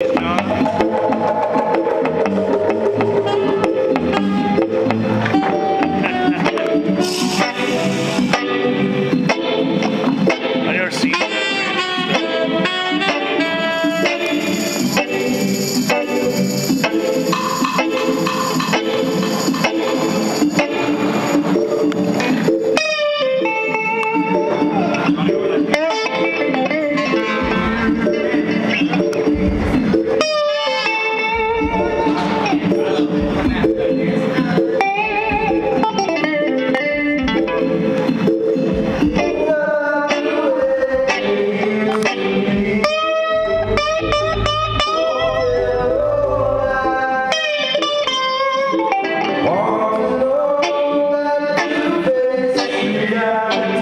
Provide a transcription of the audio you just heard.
No. Yeah.